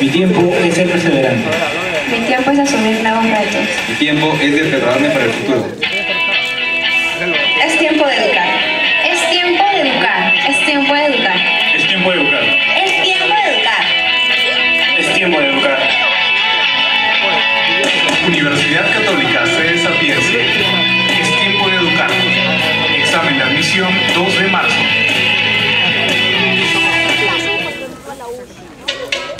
Mi tiempo es ser perseverante. Mi tiempo es asumir nuevos retos. Mi tiempo es de prepararme para el futuro. Es tiempo de educar. Es tiempo de educar. Es tiempo de educar. Es tiempo de educar. Es tiempo de educar. Es tiempo de educar. Universidad Católica Sede Sapiencia. Es tiempo de educar. Examen de admisión 2 de